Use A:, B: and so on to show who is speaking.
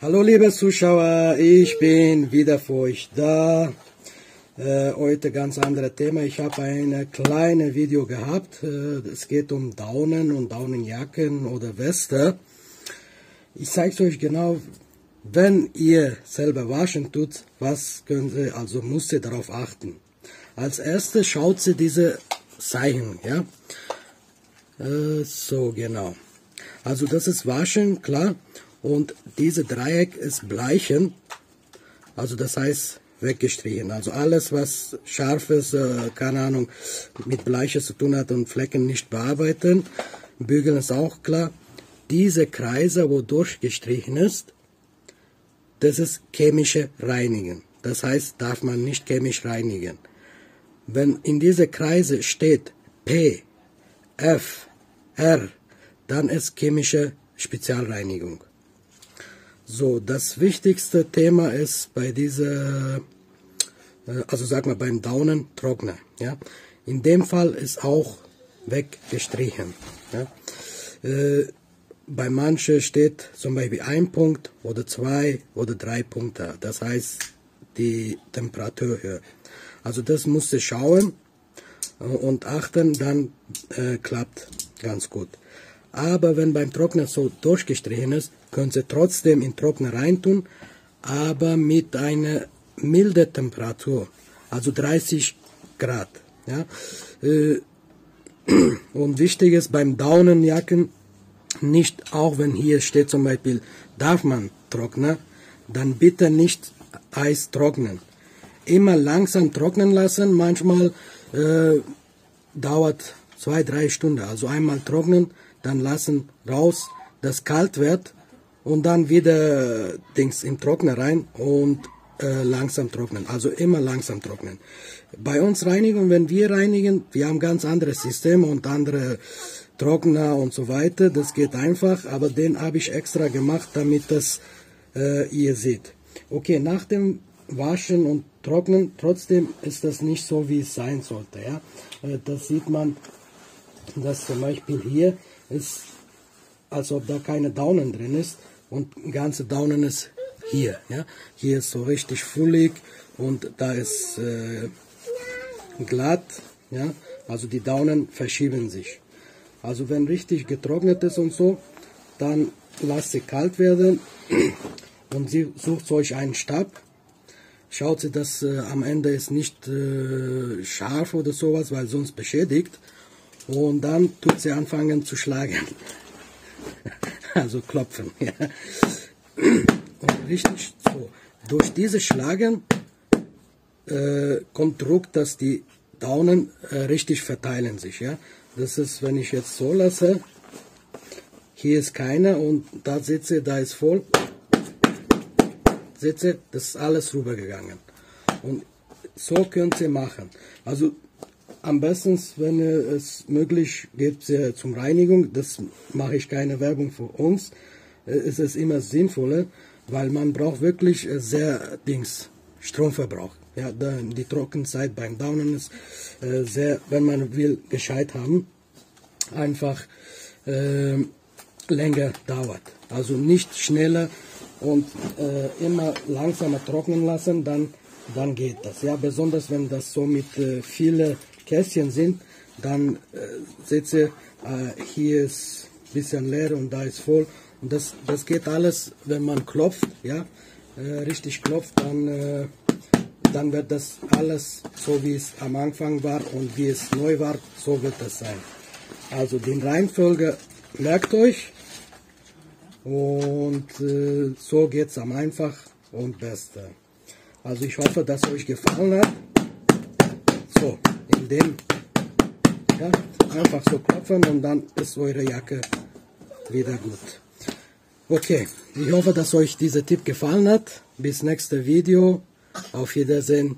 A: Hallo liebe Zuschauer, ich bin wieder für euch da. Äh, heute ganz anderes Thema. Ich habe ein kleines Video gehabt. Äh, es geht um Daunen und Daunenjacken oder Weste. Ich zeige euch genau, wenn ihr selber waschen tut, was können Sie, also müsst ihr darauf achten. Als erstes schaut sie diese Zeichen, ja. Äh, so genau. Also das ist Waschen, klar. Und diese Dreieck ist Bleichen, also das heißt weggestrichen. Also alles, was scharfes, äh, keine Ahnung, mit Bleiches zu tun hat und Flecken nicht bearbeiten. Bügeln ist auch klar. Diese Kreise, wo durchgestrichen ist, das ist chemische Reinigen. Das heißt, darf man nicht chemisch reinigen. Wenn in diese Kreise steht P, F, R, dann ist chemische Spezialreinigung. So, das wichtigste Thema ist bei dieser, äh, also sag mal beim Daunen Trockner. Ja, in dem Fall ist auch weggestrichen. Ja. Äh, bei manchen steht zum Beispiel ein Punkt oder zwei oder drei Punkte. Das heißt die Temperaturhöhe. Also das musst du schauen und achten, dann äh, klappt ganz gut. Aber wenn beim Trockner so durchgestrichen ist, können Sie trotzdem in Trockner reintun, aber mit einer milden Temperatur, also 30 Grad. Ja. Äh, und wichtig ist beim Daunenjacken, nicht auch wenn hier steht zum Beispiel, darf man trocknen, dann bitte nicht Eis trocknen. Immer langsam trocknen lassen, manchmal äh, dauert zwei, drei Stunden. Also einmal trocknen, dann lassen raus, dass kalt wird und dann wieder Dings im Trockner rein und äh, langsam trocknen. Also immer langsam trocknen. Bei uns Reinigung, wenn wir reinigen, wir haben ganz andere Systeme und andere Trockner und so weiter. Das geht einfach, aber den habe ich extra gemacht, damit das äh, ihr seht. Okay, nach dem Waschen und Trocknen, trotzdem ist das nicht so, wie es sein sollte. Ja? Äh, das sieht man, dass zum Beispiel hier ist, als ob da keine Daunen drin ist und ganze Daunen ist hier. Ja? Hier ist so richtig fullig und da ist äh, glatt. Ja? Also die Daunen verschieben sich. Also wenn richtig getrocknet ist und so, dann lasst sie kalt werden und sie sucht euch einen Stab. Schaut sie, dass äh, am Ende ist nicht äh, scharf oder sowas, weil sonst beschädigt. Und dann tut sie anfangen zu schlagen. also klopfen. Und richtig so. Durch dieses Schlagen äh, kommt Druck, dass die Daunen äh, richtig verteilen sich. Ja. Das ist, wenn ich jetzt so lasse, hier ist keiner und da sitze, da ist voll. Sitze, das ist alles rübergegangen. Und so könnt ihr machen. Also am besten, wenn es möglich gibt, zum Reinigung, das mache ich keine Werbung für uns, äh, ist es immer sinnvoller, weil man braucht wirklich äh, sehr Dings, Stromverbrauch. Ja, die Trockenzeit beim Daunen ist äh, sehr, wenn man will, gescheit haben, einfach äh, länger dauert. Also nicht schneller und äh, immer langsamer trocknen lassen, dann, dann geht das. Ja, besonders wenn das so mit äh, vielen Kästchen sind, dann äh, seht ihr, äh, hier ist ein bisschen leer und da ist voll. Und das, das geht alles, wenn man klopft, ja, äh, richtig klopft, dann, äh, dann wird das alles so, wie es am Anfang war und wie es neu war, so wird das sein. Also den Reihenfolge merkt euch und äh, so geht es am einfach und beste. Also ich hoffe, dass euch gefallen hat. So dem ja, einfach so klopfen und dann ist eure Jacke wieder gut. Okay, ich hoffe, dass euch dieser Tipp gefallen hat. Bis nächste Video. Auf Wiedersehen.